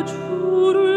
Lord,